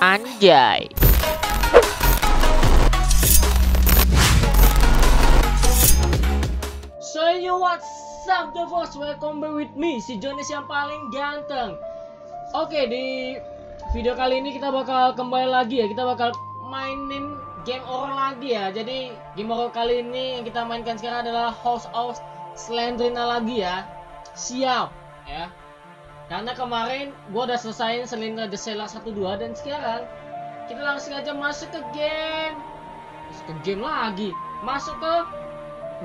Anjay. So yo what's up the boss? Welcome back with me si Jonas yang paling ganteng. Oke di video kali ini kita bakal kembali lagi ya. Kita bakal mainin game horror lagi ya. Jadi game horror kali ini yang kita mainkan sekarang adalah House of Slendrina lagi ya siap ya. Karena kemarin gua udah selesaiin Cellar 1 2 dan sekarang kita langsung aja masuk ke game. Masuk ke game lagi. Masuk ke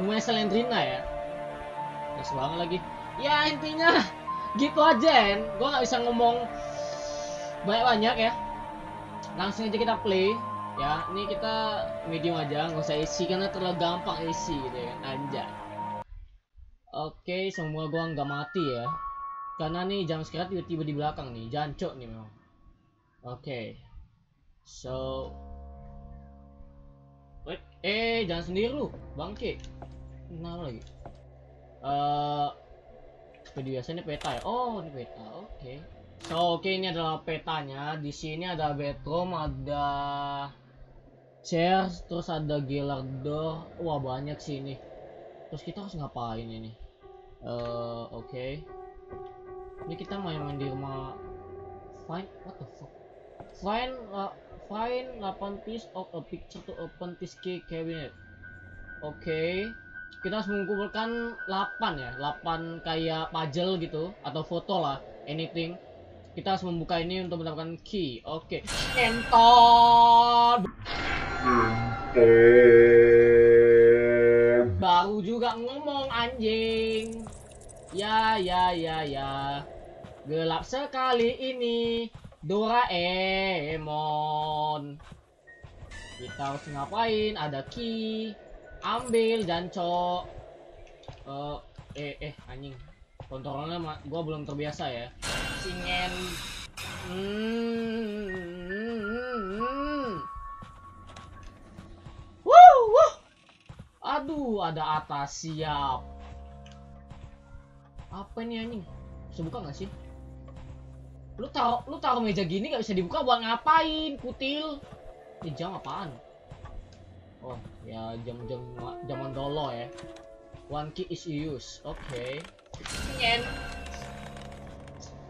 rumah Slendrina ya. Terus banget lagi. Ya intinya gitu aja ya gue nggak bisa ngomong banyak-banyak ya. Langsung aja kita play ya. Ini kita medium aja nggak usah isi karena terlalu gampang isi gitu ya. Anja oke semua gua nggak mati ya. Karena nih jam sekarang tiba-tiba di belakang nih jancok nih memang. Oke. So Wait, eh jangan sendiri lu bangke kenapa lagi. Eh seperti biasanya peta ya? Oh ini peta oke. So oke ini adalah petanya. Di sini ada bedroom ada chairs terus ada gelardo wah banyak sih ini. Terus kita harus ngapain ini eh oke. Ini kita main-main di rumah find what the fuck? Find uh, find 8 piece of a picture to open this key cabinet. Oke. Kita harus mengumpulkan 8 ya. 8 kayak puzzle gitu atau foto lah anything. Kita harus membuka ini untuk mendapatkan key. Oke. Entot! Baru juga ngomong anjing ya ya ya ya. Gelap sekali ini. Doraemon kita harus ngapain? Ada key ambil jancok Eh, eh eh anjing. Kontrolnya gua belum terbiasa ya. Singen hmm. Wuh, wuh. aduh ada atas siap apa ini anjing? Bisa buka nggak sih? Lu taruh lu taruh meja gini nggak bisa dibuka buat ngapain kutil? Ini jam apaan? Oh ya jam-jam zaman dolo ya. One key is used oke. Ngen.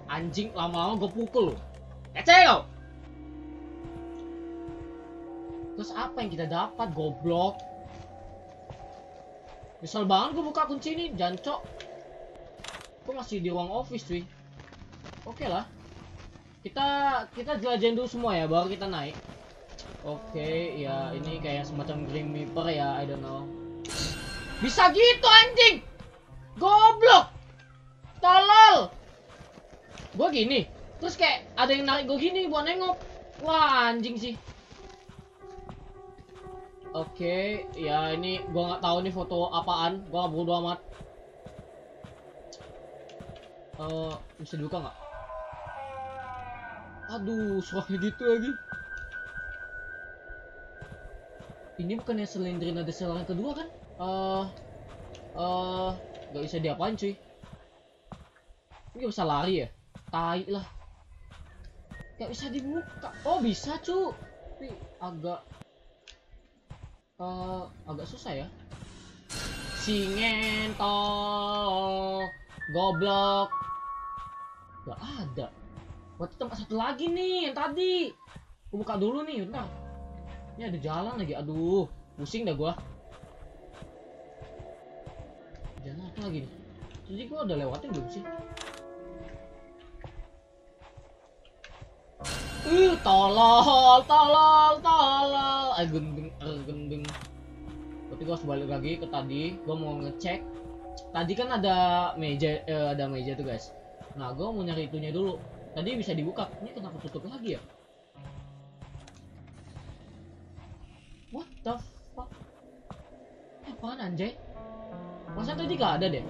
anjing lama-lama gue pukul lu. Terus apa yang kita dapat goblok? Misal banget gue buka kunci ini jancok gue masih di ruang office cuy? Oke lah. Kita kita jelajahin dulu semua ya baru kita naik. Oke ya ini kayak semacam Grim Reaper ya I don't know. Bisa gitu anjing! Goblok! Tolol! Gua gini terus kayak ada yang narik gua gini buat nengok. Wah anjing sih. Oke, ya ini gua nggak tahu nih foto apaan, gua bodo amat. Eh, bisa dibuka nggak? Aduh, suaranya gitu lagi. Ini bukannya Slendrina The Cellar yang kedua kan? Eh, eh, nggak bisa diapain cuy. Ini nggak bisa lari ya? Tai lah. Nggak bisa dibuka. Oh bisa cu. Tapi agak eh agak susah ya. Singentol, goblok. Gak ada. Berarti tempat satu lagi nih yang tadi. Gua buka dulu nih, bentar. Ini ada jalan lagi. Aduh, pusing dah gua. Jalan apa lagi nih? Jadi gua udah lewatin belum sih? Ih, tolol, tolol, tolol. Ah, gendeng, ah, gendeng. Berarti gua harus balik lagi ke tadi. Gua mau ngecek. Tadi kan ada meja, eh, ada meja tuh guys. Nah, gua mau nyari itunya dulu. Tadi bisa dibuka. Ini kenapa tutup lagi ya? What the fuck? Eh, Apaan anjay? Masa tadi gak ada deh?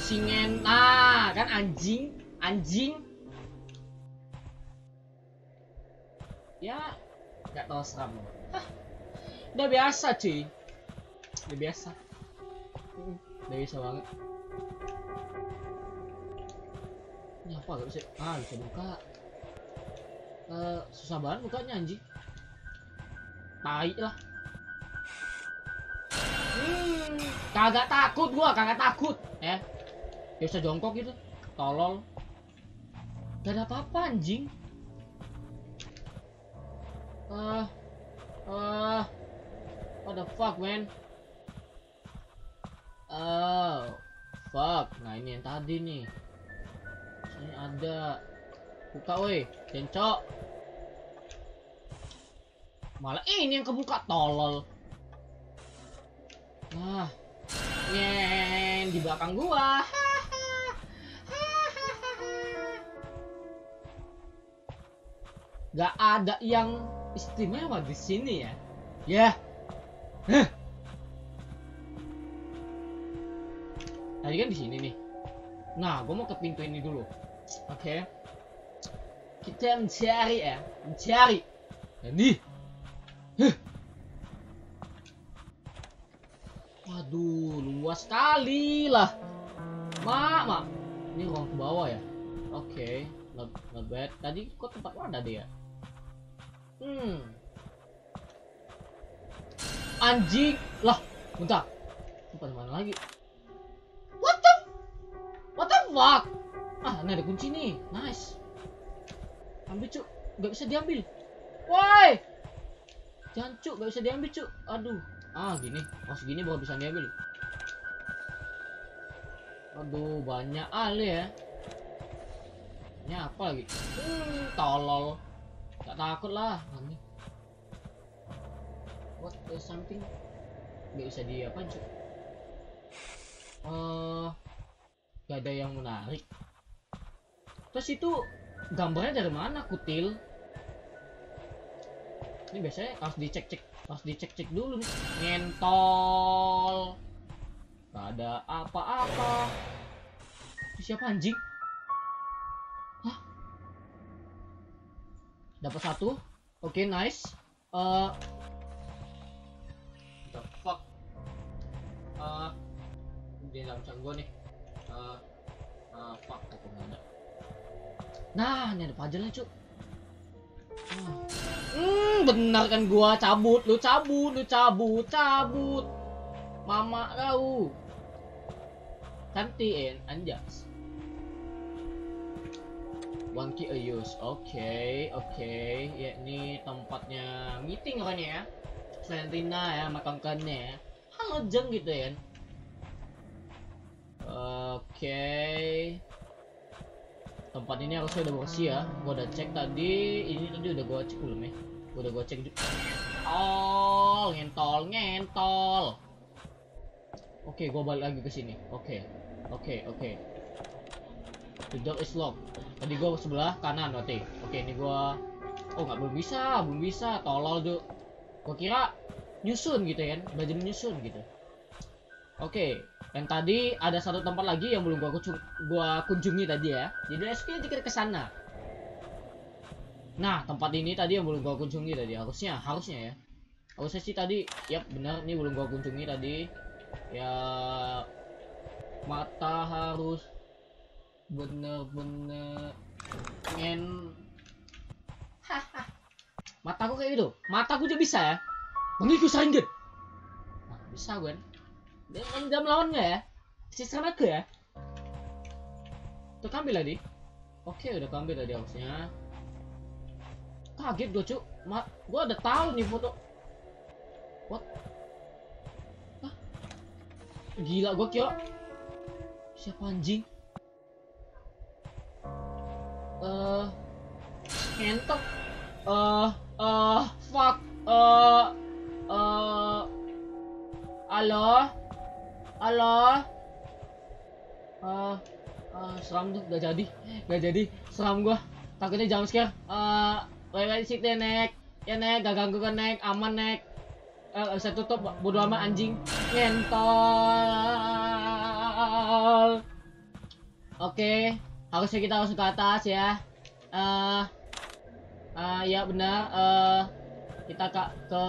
Singen, ah kan anjing, anjing. Ya, nggak tahu seram. Hah, udah biasa cuy. Udah biasa. Gak bisa banget. Apa gak bisa? Ah bisa buka. Eh susah banget bukanya anjing. Tai lah. Hmm, kagak takut gua, kagak takut. Ya. Gak bisa jongkok gitu. Tolol. Gak ada apa-apa anjing. Ah. Ah. What the fuck, man? Oh, fuck. Nah, ini yang tadi nih. Ada. Buka, woi. Kencok. Malah ini yang kebuka tolol. Nah. Nyen di belakang gua. Gak ada yang istimewa di sini ya. Ya. Hah. Tadi kan di sini nih. Nah, gue mau ke pintu ini dulu. Oke. Kita mencari ya, mencari. Ini. Huh. Waduh, luas sekali lah. Mak, mak. Ini ruang ke bawah ya. Oke, not, not bad. Tadi kok tempat mana dia? Hmm. Anjing. Lah, bentar. Tempat mana lagi? What the? What the fuck? Ah, ini ada kunci nih. Nice. Ambil, Cuk. Gak bisa diambil. Woi. Jangan, Cuk. Gak bisa diambil, Cuk. Aduh. Ah, gini. Oh, segini baru bisa diambil. Aduh, banyak ali ya. Ini apa lagi? Hmm, tolol. Gak takut lah. Ini. What is something? Gak bisa di apa, Cuk. Eh, gak ada yang menarik. Terus itu gambarnya dari mana, Kutil? Ini biasanya harus dicek-cek, harus dicek-cek dulu nih. Ngentol. Gak ada apa-apa. Siapa anjing? Hah? Dapat satu. Oke, nice. Eh the fuck? Eh di dalam cang gua nih. Eh eh, fuck aku nggak. Nah, ini ada puzzle cuk. Ah. Hmm, benar kan gua cabut, lu cabut, lu cabut, cabut. Mama kau. Kantiin anjas. One key a use. Oke, oke. Ya ini tempatnya meeting kan ya. Valentina ya, makangkannya ya. Halo jeng gitu ya. Oke. Tempat ini harusnya udah bersih ya. Gua udah cek tadi. Ini tadi udah gua cek belum ya? Gua udah gua cek. Oh, ngentol, ngentol. Oke, gua balik lagi ke sini. Oke. Oke, oke. The door is locked. Tadi gua sebelah kanan berarti. Oke, ini gua Oh, nggak belum bisa, belum bisa. Tolol, tuh. Gua kira nyusun gitu kan, belajar nyusun gitu. Oke, yang tadi ada satu tempat lagi yang belum gua, gua kunjungi tadi ya. Jadi let's kita ke sana. Nah, tempat ini tadi yang belum gua kunjungi tadi harusnya, harusnya ya. Harusnya sih tadi, yap benar ini belum gua kunjungi tadi. Ya mata harus bener-bener ngen Hahaha. mataku kayak gitu mataku juga bisa ya mengiku saringan nah, bisa gue dia dia melawan nggak ya? Sistem aku ya? Tuh kambil tadi oke udah kambil tadi harusnya. Kaget gue cuk. Ma gue udah tahu nih foto. What? Hah? gila gue kira siapa anjing? Eh ngentok eh eh fuck. Eh eh halo halo. Eh eh seram tuh gak jadi. Gak jadi seram gua. Takutnya jam scare. Eh wait wait sit ya nek ya nek gak ganggu kan nek aman nek eh gak bisa tutup bodo amat anjing. Ngentol oke harusnya kita langsung ke atas ya. Eh eh ya benar. Eh kita ke ke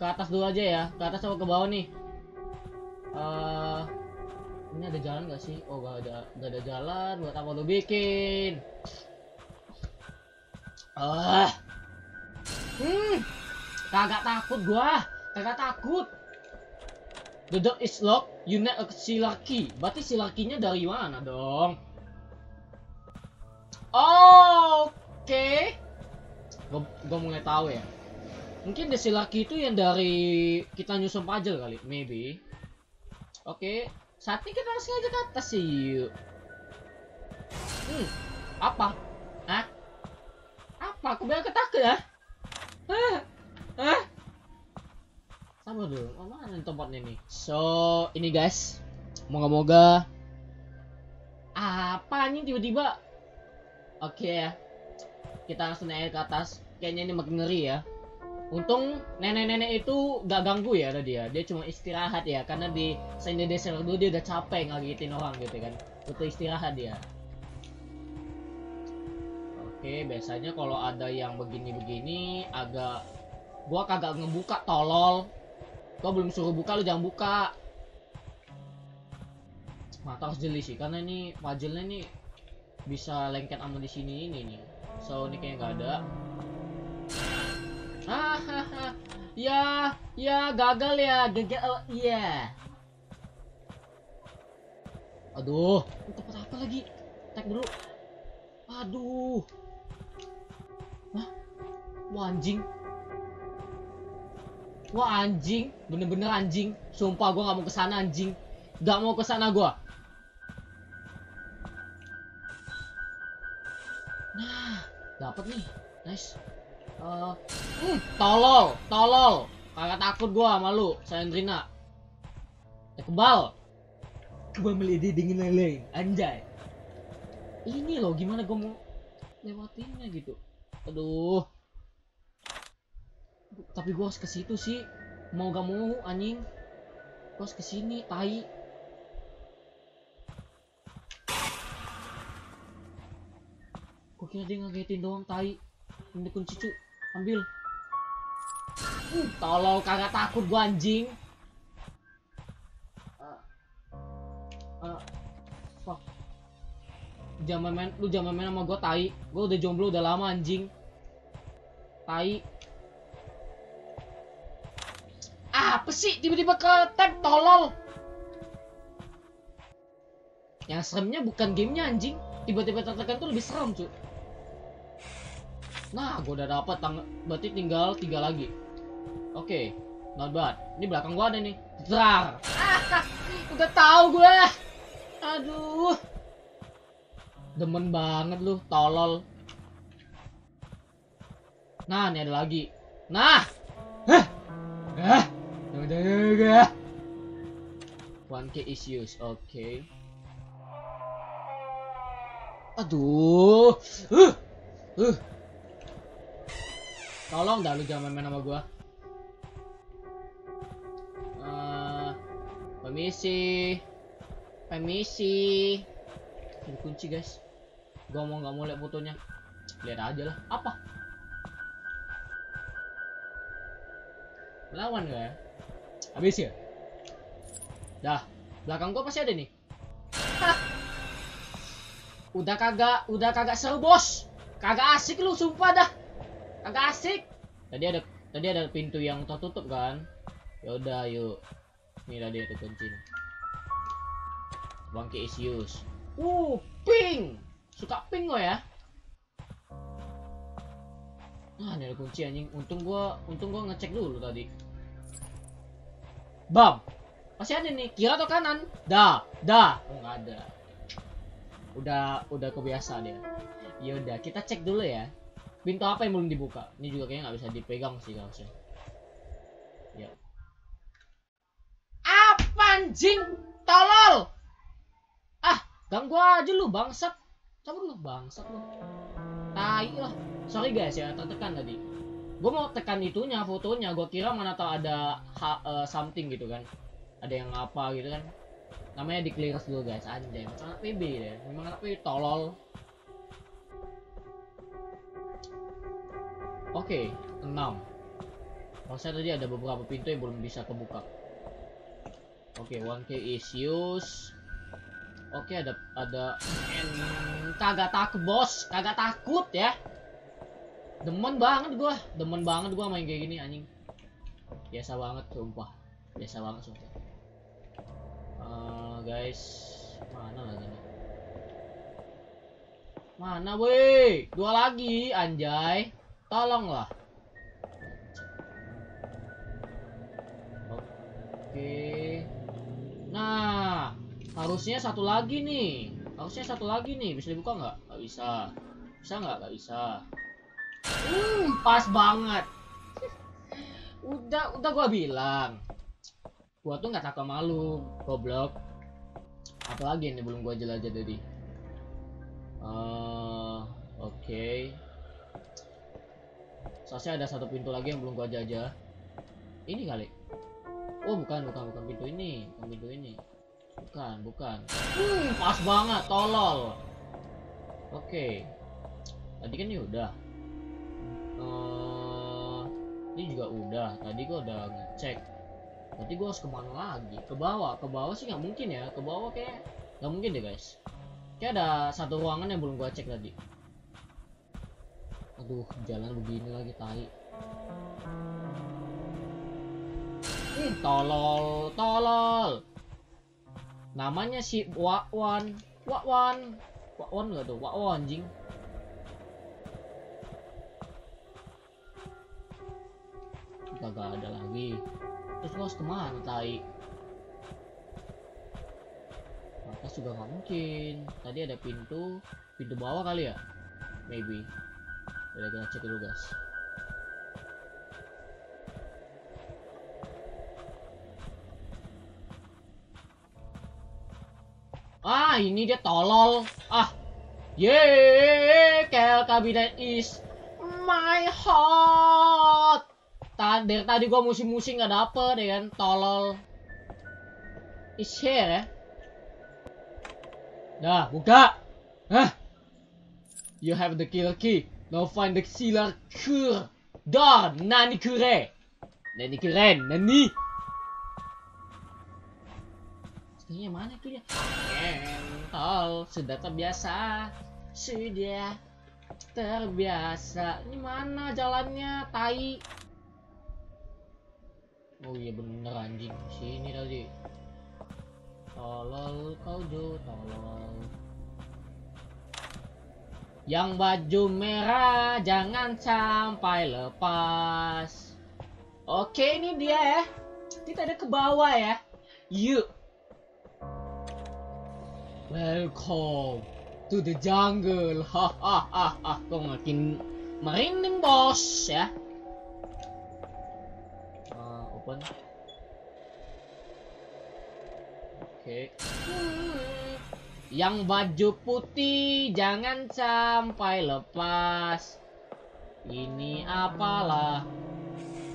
ke atas dulu aja ya. Ke atas atau ke bawah nih eh Ini ada jalan gak sih? Oh gak ada, gak ada jalan. Buat apa lu bikin? Ah, hmm, kagak takut gua, kagak takut. The door is locked. You need a key. Berarti key-nya dari mana dong? Oh, Oke. Gua, gua mulai tahu ya. Mungkin the itu yang dari kita nyusun puzzle kali, maybe. Oke, saat ini kita harus ngajak ke atas sih. yuk. Hmm, apa? Hah? Apa? Aku bilang ketakut ya? Hah? Hah? Sabar dulu, oh, mana nih tempatnya nih? So, ini guys, moga-moga apa nih tiba-tiba? Oke ya, kita langsung naik ke atas. Kayaknya ini makin ngeri ya. Untung nenek-nenek itu gak ganggu ya tadi ya. Dia cuma istirahat ya, karena di Sunday Desert dulu dia udah capek ngagitin orang gitu kan. Butuh istirahat dia. Oke, biasanya kalau ada yang begini-begini agak gua kagak ngebuka tolol. Gua belum suruh buka lu jangan buka. Mata harus jeli sih karena ini puzzle-nya nih bisa lengket sama di sini ini nih. So ini kayaknya nggak ada. Hahaha. ya, ya gagal ya, gagal. Oh, iya. Aduh, ini tempat apa lagi? Tag dulu. Aduh. Wah, wah anjing. Wah anjing, bener-bener anjing. Sumpah gua nggak mau ke sana anjing. Gak mau ke sana gua. Nah, dapat nih. Nice. Eh, hmm, tolol, tolol. Kagak takut gua malu, Sandrina. Ya kebal. Gua melihat dingin lele, anjay. Ini loh gimana gua mau lewatinnya gitu. Aduh. Tapi gua harus ke situ sih. Mau gak mau anjing. Gua harus ke sini, tai. Gua kira dia ngagetin doang tai. Ini kunci cu, ambil. Uh, tolol kagak takut gua anjing. Ah. Ah, fuck. Jangan main, lu jangan main sama gua tai. Gua udah jomblo udah lama anjing. Tai. Apa sih tiba-tiba ke tab tolol? Yang seremnya bukan gamenya anjing. Tiba-tiba tertekan tuh lebih serem cuy. Nah, gue udah dapat tang berarti tinggal tiga lagi. Oke, not bad. Ini belakang gua ada nih. Zar. Ah, udah tahu gue. Aduh. Demen banget lu, tolol. Nah, ini ada lagi. Nah. Hah. Hah. Udah, udah. 1k is used. Oke. Aduh. Uh. Uh. Tolong dah lu jangan main-main sama gua. Eh, permisi. Permisi. Ini kunci, guys. Gua mau nggak mau lihat fotonya. Lihat aja lah. Apa? Melawan gak ya? Habis ya? Dah. Belakang gua pasti ada nih. Udah kagak, udah kagak seru, Bos. Kagak asik lu, sumpah dah agak asik. Tadi ada tadi ada pintu yang tertutup kan? Ya udah yuk. Ini tadi itu kunci nih. bangke is uh ping! Suka ping lo ya? Ah ini ada kunci anjing. Untung gua untung gua ngecek dulu tadi. Bam! Masih ada nih kiri atau kanan? Dah dah. Oh, ada. Udah udah kebiasa dia. Ya udah kita cek dulu ya pintu apa yang belum dibuka? Ini juga kayaknya nggak bisa dipegang sih harusnya. Ya. Apa anjing? Tolol! Ah ganggu aja lu bangsat. Cabut lu bangsat lu. Tai lah. Sorry guys ya tertekan tadi. Gue mau tekan itunya fotonya. Gue kira mana tau ada uh, something gitu kan. Ada yang apa gitu kan. Namanya di clear dulu guys. Anjay anak PB deh. Memang anak PB tolol Oke, 6. Rasanya tadi ada beberapa pintu yang belum bisa kebuka. Oke, 1K is used. Oke ada ada en- kagak takut bos, kagak takut ya. Demen banget gua, demen banget gua main kayak gini anjing. Biasa banget sumpah. Biasa banget sumpah. Eh, guys, mana lagi nih? Mana weh? Dua lagi anjay. Tolonglah. Oke. Nah, harusnya satu lagi nih. Harusnya satu lagi nih. Bisa dibuka nggak? Nggak bisa. Bisa nggak? Nggak bisa. Hmm, pas banget. udah, udah gua bilang. Gua tuh nggak takut malu, goblok. Apalagi ini belum gua jelajah tadi. Eh, oke. Soalnya ada satu pintu lagi yang belum gua jajah. Ini kali. Oh bukan bukan bukan pintu ini, bukan pintu ini. Bukan bukan. Hmm, pas banget, tolol. Oke. Tadi kan ini udah. Eh, ini juga udah. Tadi gua udah ngecek. Berarti gua harus ke mana lagi? Ke bawah, ke bawah sih nggak mungkin ya. Ke bawah kayak nggak mungkin deh guys. Kayak ada satu ruangan yang belum gua cek tadi. Aduh, jalan begini lagi tai. Hmm, tolol, tolol. Namanya si Wakwan, Wakwan, Wakwan nggak tuh? Wakwan anjing. Kagak ada lagi. Terus gua harus ke mana, tai? Atas juga nggak mungkin. Tadi ada pintu, pintu bawah kali ya? Maybe. Udah kita cek dulu guys. Ah, ini dia tolol. Ah. Yeay, Kel Kabinet is my heart. Tadi dari tadi gua musing-musing nggak dapet ya kan, tolol. Is here ya. Dah, buka. Hah? You have the killer key. Now find the sealer cure. Dar, nani kure. Nani keren, nani. Sebenarnya mana itu dia? Entol, sudah terbiasa. Sudah terbiasa. Ini mana jalannya, tai? Oh iya bener anjing. Sini tadi. Tolol kau Jo, tolol. Yang baju merah jangan sampai lepas. Oke, ini dia ya. Kita ada ke bawah ya. Yuk. Welcome to the jungle. Hahaha. Kok makin merinding bos ya. Uh, open. Oke. Yang baju putih jangan sampai lepas. Ini apalah?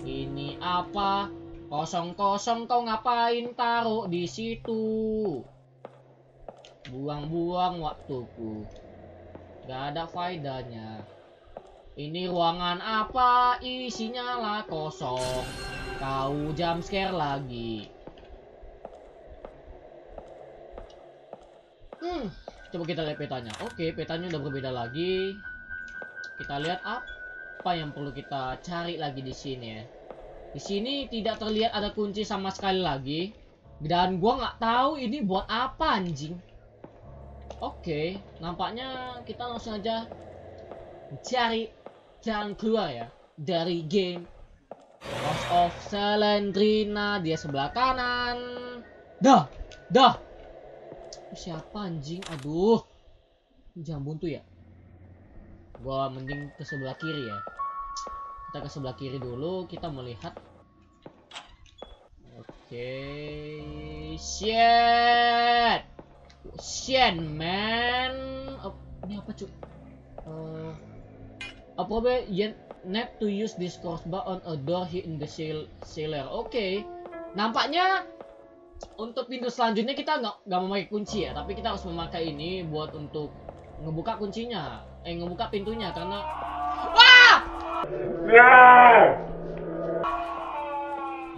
Ini apa? Kosong-kosong kau ngapain taruh di situ? Buang-buang waktuku. Gak ada faedahnya. Ini ruangan apa? Isinya lah kosong. Kau jam scare lagi. Hmm, coba kita lihat petanya. Oke, petanya udah berbeda lagi. Kita lihat apa yang perlu kita cari lagi di sini ya. Di sini tidak terlihat ada kunci sama sekali lagi. Dan gua nggak tahu ini buat apa anjing. Oke, nampaknya kita langsung aja cari jalan keluar ya dari game House of Selendrina dia sebelah kanan. Dah, dah. Siapa anjing? Aduh. Jangan buntu ya. Gua mending ke sebelah kiri ya. Kita ke sebelah kiri dulu, kita melihat Oke, shit, shit man. Oh, ini apa cuy? Uh, a probably yet need to use this crossbar on a door here in the cell- cellar. Oke, nampaknya untuk pintu selanjutnya kita nggak nggak memakai kunci ya, tapi kita harus memakai ini buat untuk ngebuka kuncinya, eh ngebuka pintunya karena wah!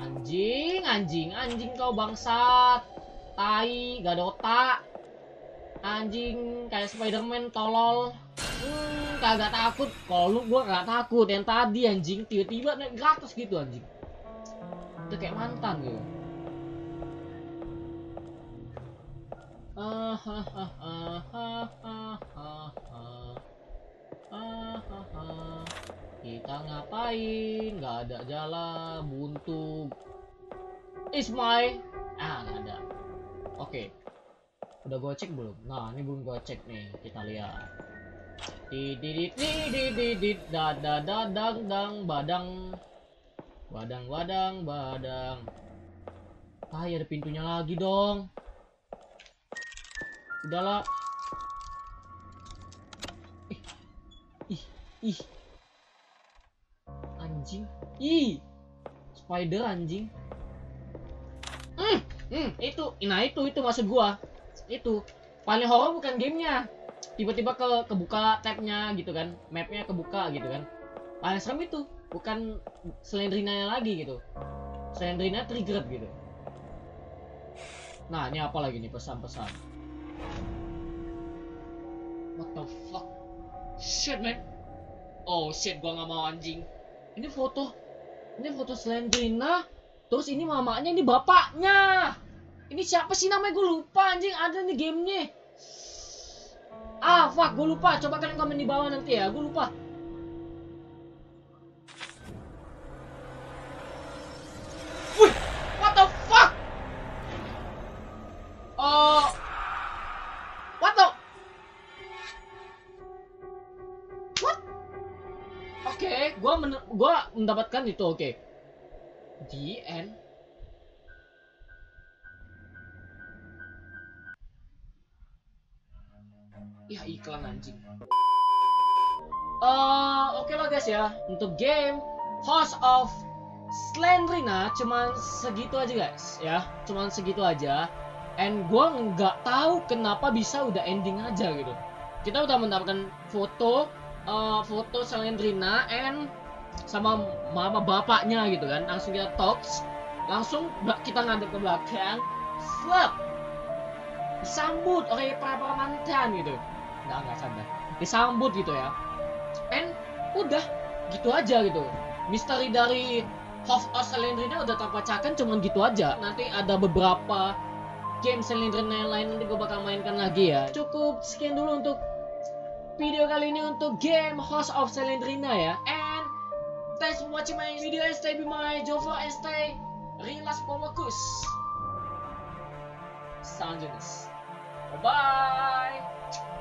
Anjing anjing anjing kau bangsat. Tai gak ada otak. Anjing kayak Spiderman tolol. Hmm, kagak takut. Kalau lu gua gak takut. Yang tadi anjing tiba-tiba naik ke atas gitu anjing. Itu kayak mantan gitu kita ngapain? Nggak ada jalan buntu is my ah nggak ada. Oke. Udah gue cek belum? Nah ini belum gue cek nih. Kita lihat. Didit didit didit da da da dang dang badang. Badang badang badang. Ah ya ada pintunya lagi dong udahlah. Ih ih ih. Anjing. Ih spider anjing. Hmm hmm itu nah itu itu maksud gua. Itu paling horor bukan gamenya. Tiba-tiba ke kebuka tabnya gitu kan mapnya kebuka gitu kan. Paling serem itu bukan selendrinanya lagi gitu. Selendrina triggered gitu. Nah ini apa lagi nih pesan-pesan what the fuck? Shit man. Oh shit gua nggak mau anjing. Ini foto. Ini foto selendrina terus ini mamanya ini bapaknya. Ini siapa sih namanya? Gue lupa anjing. Ada nih gamenya. Ah fuck gue lupa. Coba kalian komen di bawah nanti ya. Gue lupa mendapatkan itu oke. The end Ya iklan anjing. Eh, oke lah guys ya. Untuk game House of Slendrina cuman segitu aja guys ya. Cuman segitu aja. And gua nggak tahu kenapa bisa udah ending aja gitu. Kita udah mendapatkan foto eh, foto Slendrina and sama mama bapaknya gitu kan. Langsung kita talks. Langsung kita ngadep ke belakang. Slap disambut oleh para para mantan gitu. Nggak nggak sadar. Disambut gitu ya. And udah gitu aja gitu. Misteri dari House of Slendrina udah terpecahkan cuman gitu aja. Nanti ada beberapa game Slendrina yang lain nanti gue bakal mainkan lagi ya. Cukup sekian dulu untuk video kali ini untuk game House of Slendrina ya thanks for watching my video. And stay be my Jova and stay relax fokus Sound Bye bye